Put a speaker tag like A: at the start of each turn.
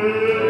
A: Deus.